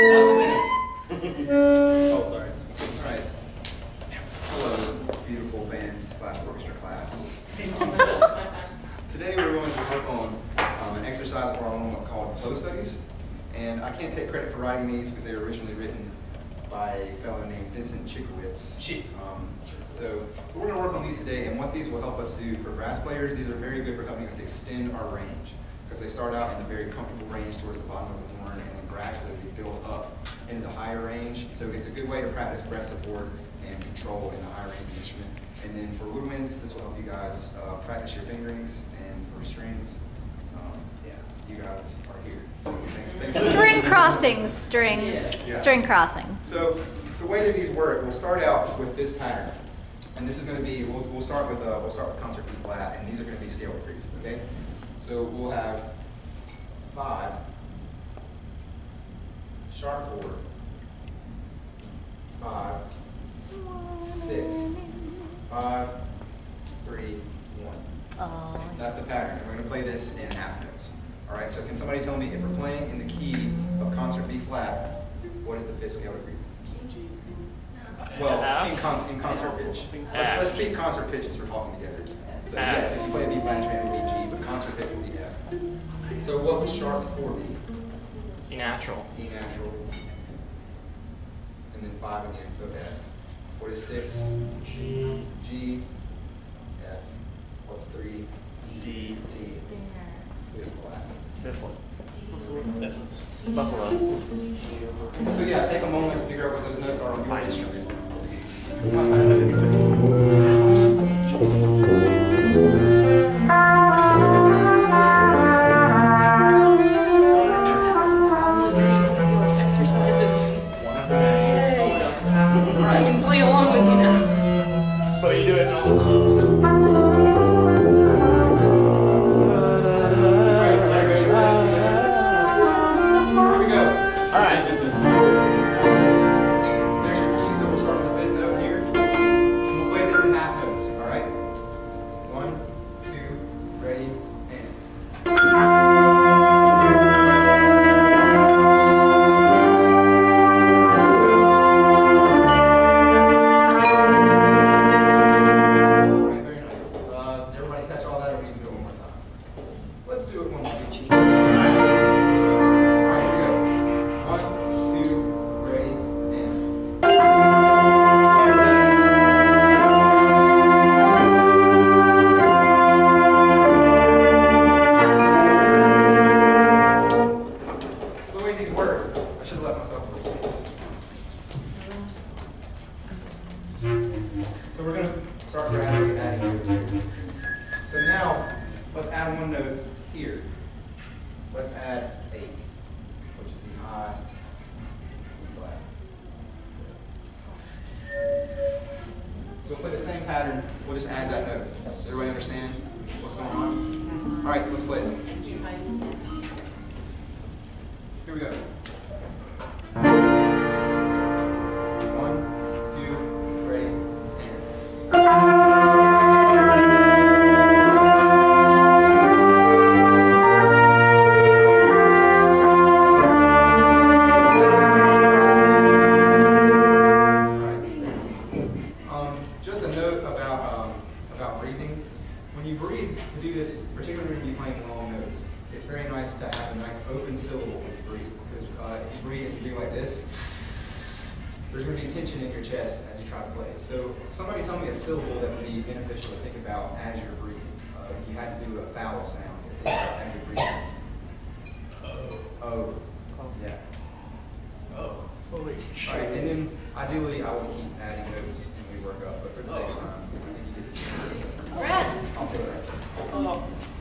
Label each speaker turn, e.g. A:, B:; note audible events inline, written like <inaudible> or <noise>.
A: Oh, sorry.
B: All right. Hello, beautiful band slash orchestra class. Today we're going to work on um, an exercise for our own called flow studies. And I can't take credit for writing these because they were originally written by a fellow named Vincent Cichowicz. Um, so we're going to work on these today, and what these will help us do for brass players, these are very good for helping us extend our range because they start out in a very comfortable range towards the bottom of the horn and then gradually we build up into the higher range. So it's a good way to practice breath support and control in the higher range of the instrument. And then for woodwinds, this will help you guys uh, practice your fingerings, and for strings, um, yeah, you guys are here. So thanks, thanks.
C: String crossings, strings,
B: Yeah.
C: string crossings.
B: So the way that these work, we'll start out with this pattern. And this is going to be, we'll, we'll start with, uh, we'll start with concert B flat, and these are going to be scale degrees, okay? So we'll have five, sharp four, five, six, five, three, one.
C: Oh,
B: That's the pattern, we're gonna play this in half notes. All right, so can somebody tell me if we're playing in the key of concert B flat, what is the fifth scale degree? Well, in concert, in concert pitch. Let's, let's speak concert pitch as we're talking together. So yes, if you play a B flat So what would sharp four be?
A: E natural.
B: E natural. And then five again, so F. What is six?
A: G.
B: G, F. What's three?
A: D.
B: D. B flat.
A: Biffle. Buffalo.
B: So yeah, take a moment to figure out what those notes are on your instrument. <laughs>
D: You
A: do it all.
B: All right, catch all that, or we can do it one more time? Let's do it one more time. All right, here we go. One, two, ready, and. So the way these work, I should have let myself a. So we're gonna start gradually adding let's add one note here. Let's add eight, which is the high flat. So we'll play the same pattern, we'll just add that note. Does everybody understand what's going on? All right, let's play it. Here we go. Breathe, to do this, particularly when you're playing long notes, it's very nice to have a nice open syllable when you breathe. Because uh, if you breathe and you do like this, there's going to be tension in your chest as you try to play. It. So somebody tell me a syllable that would be beneficial to think about as you're breathing. Uh, if you had to do a vowel sound Ideally, I will keep adding notes when we work
A: up, but
B: for the sake of time, I think you. Brad. I'll it.